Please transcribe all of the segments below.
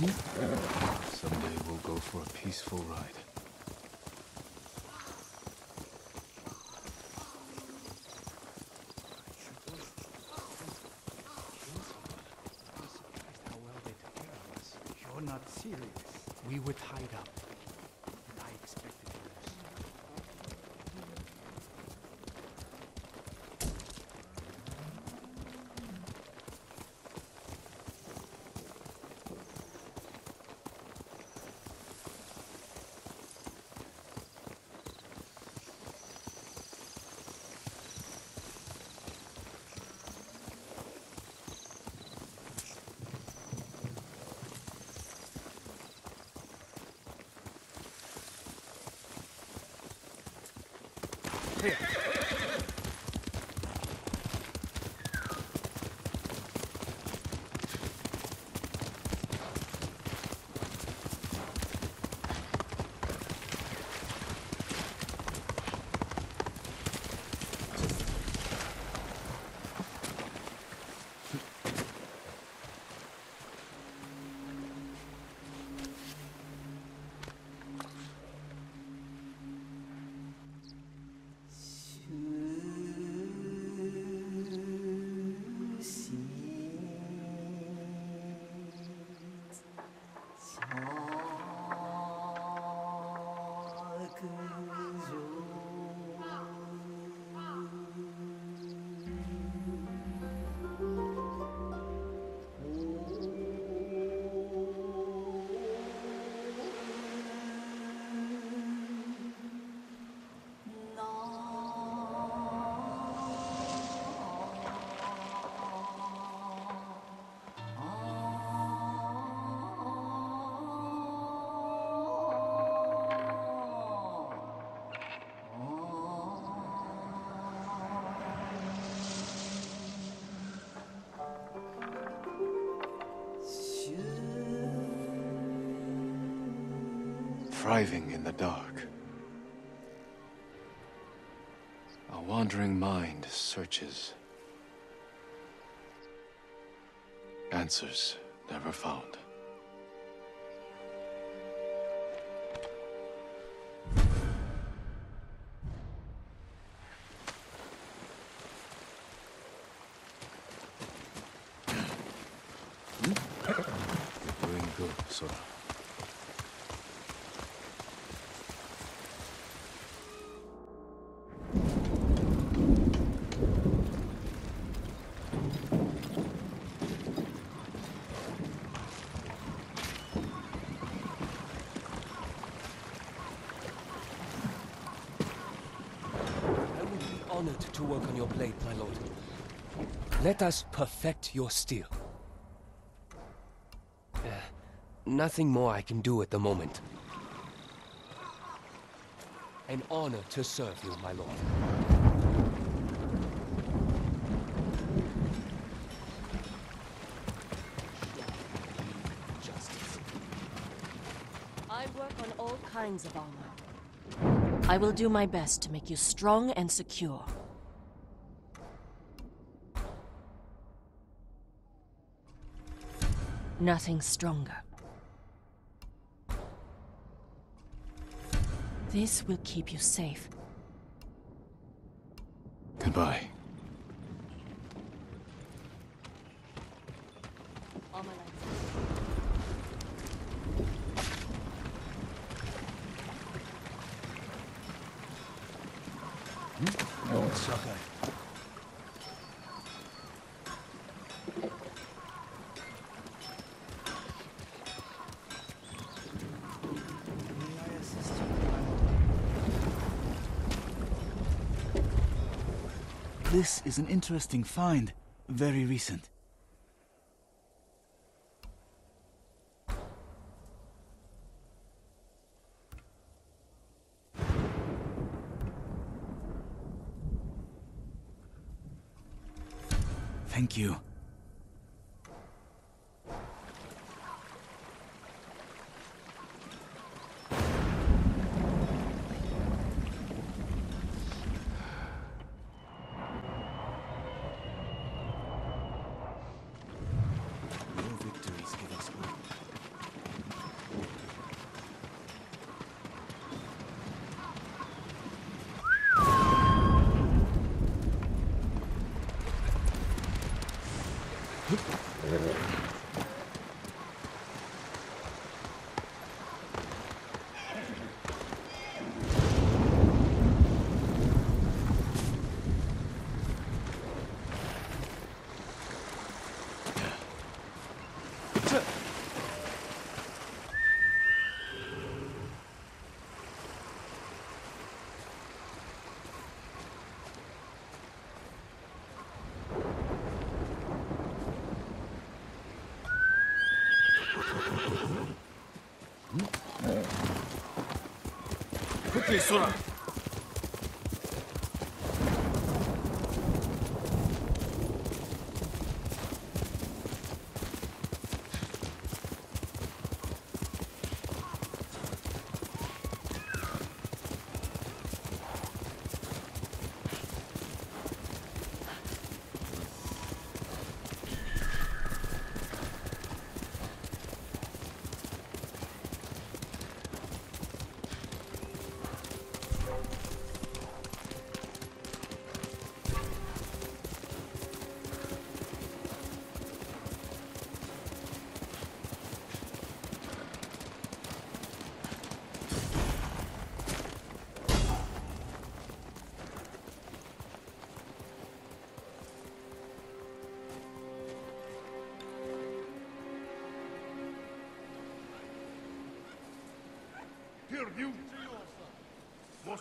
Mm-hmm. Someday we'll go for a peaceful ride. Thriving in the dark. A wandering mind searches. Answers never found. To work on your blade, my lord. Let us perfect your steel. Uh, nothing more I can do at the moment. An honor to serve you, my lord. I work on all kinds of armor. I will do my best to make you strong and secure. Nothing stronger. This will keep you safe. Goodbye. All my life. It's okay. May I assist you, my lord? This is an interesting find. Very recent. Thank you. Your victories give us hope. Quickly, Sora!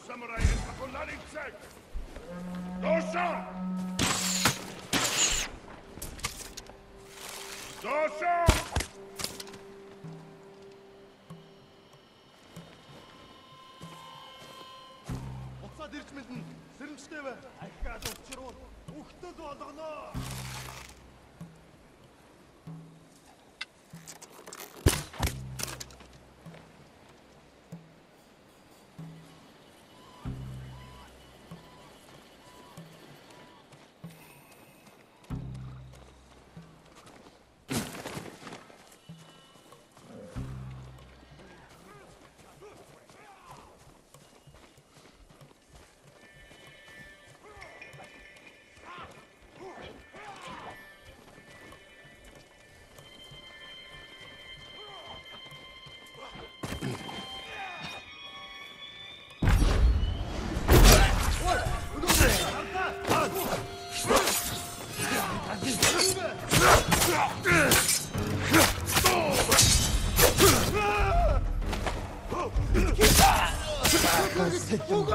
samurai and the Kulan itself! Dosha! Dosha! 富贵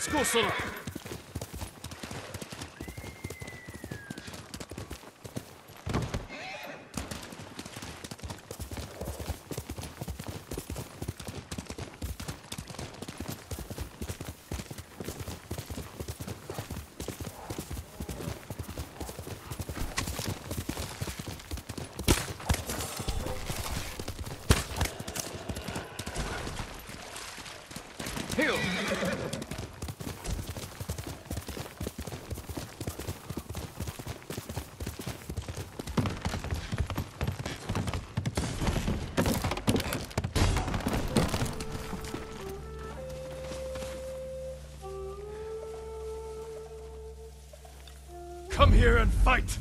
Let's go, Sora! Heal! Here and fight!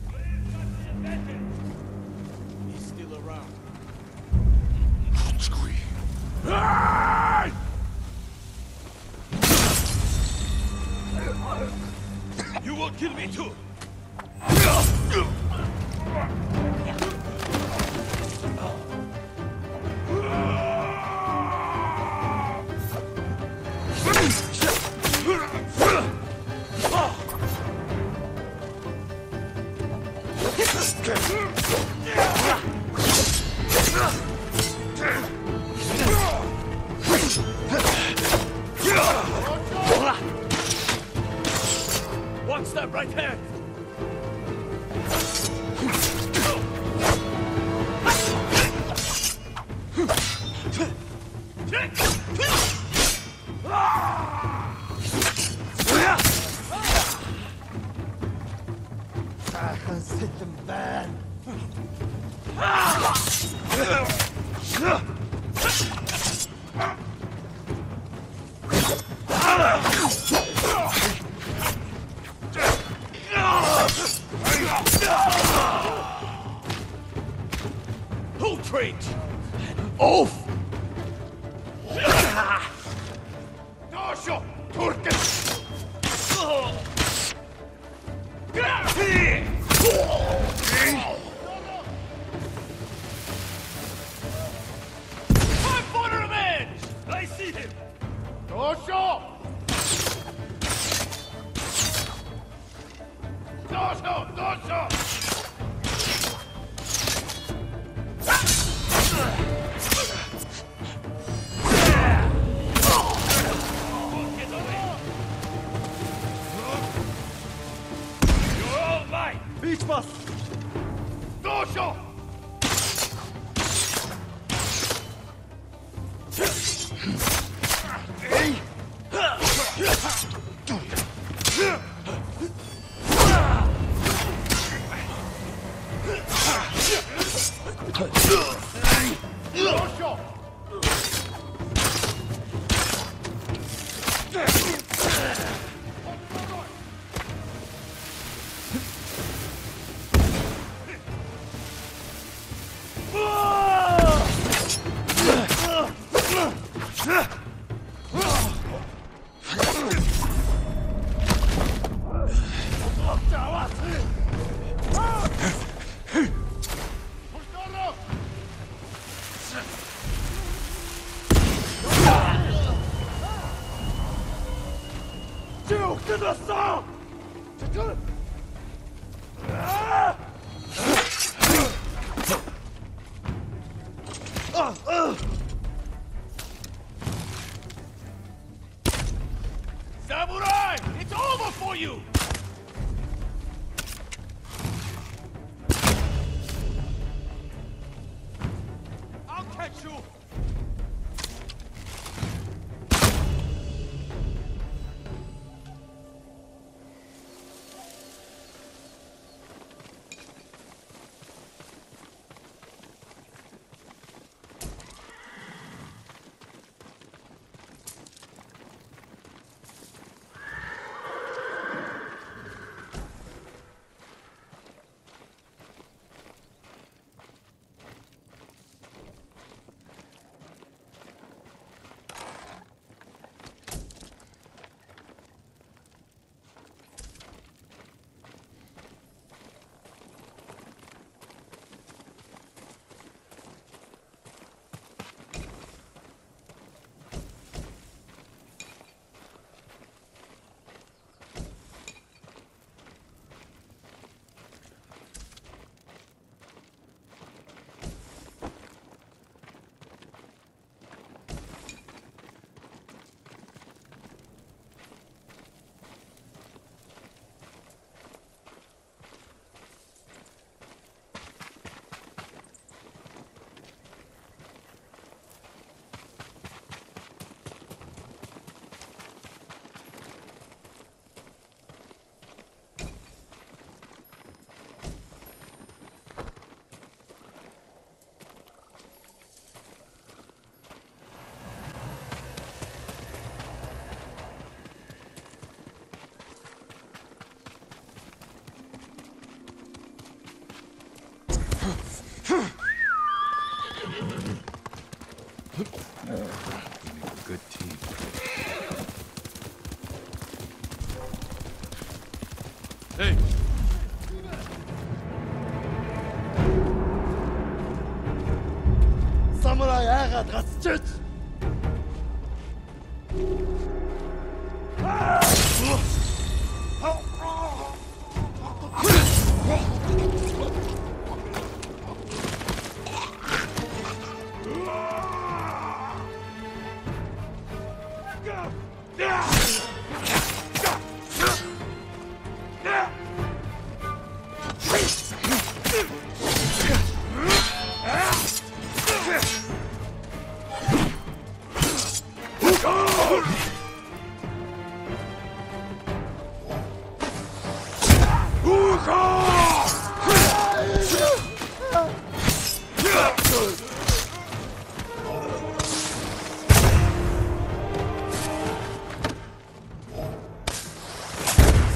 Ara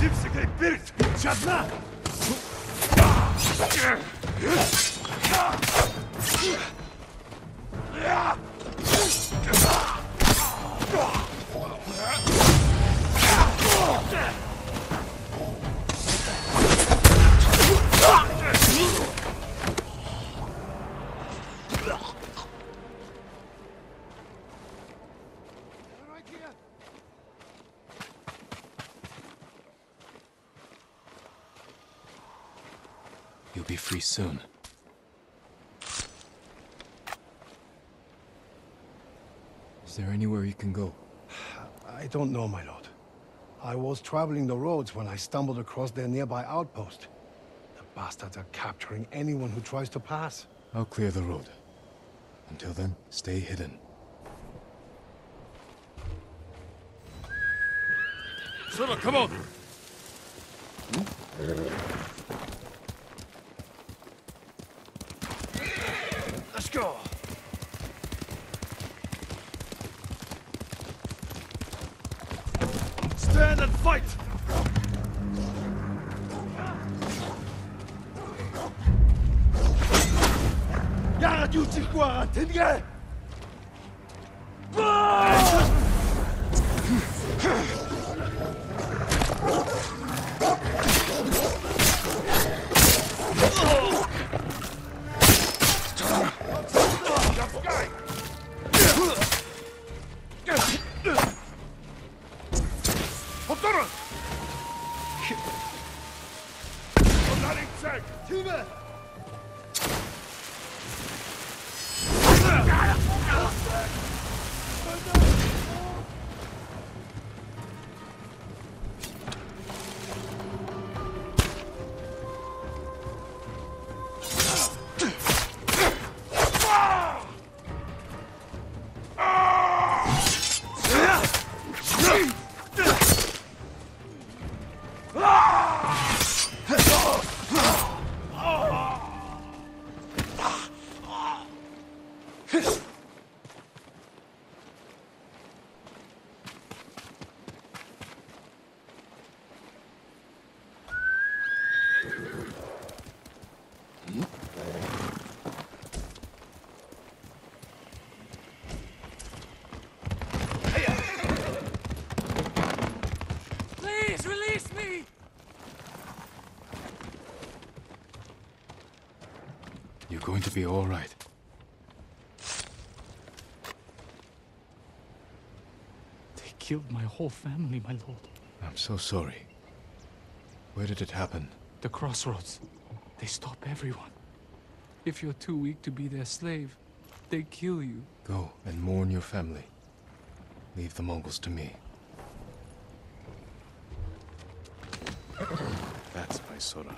Живсикай перец, чадна! Yeah! Soon. Is there anywhere you can go? I don't know, my lord. I was traveling the roads when I stumbled across their nearby outpost. The bastards are capturing anyone who tries to pass. I'll clear the road. Until then, stay hidden. Sora, come on! Let's go! Stand and fight! Yara Yuchikwara Tinge! To be all right. They killed my whole family, my lord. I'm so sorry. Where did it happen? The crossroads. They stop everyone. If you're too weak to be their slave, they kill you. Go and mourn your family. Leave the Mongols to me. That's my Sora.